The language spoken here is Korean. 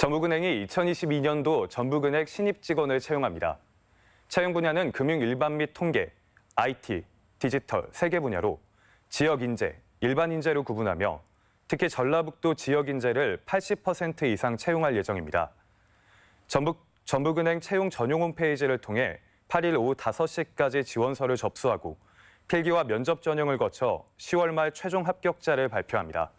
전북은행이 2022년도 전북은행 신입 직원을 채용합니다. 채용 분야는 금융 일반 및 통계, IT, 디지털 세 개 분야로 지역 인재, 일반 인재로 구분하며 특히 전라북도 지역 인재를 80% 이상 채용할 예정입니다. 전북, 전북은행 채용 전용 홈페이지를 통해 8일 오후 5시까지 지원서를 접수하고 필기와 면접 전형을 거쳐 10월 말 최종 합격자를 발표합니다.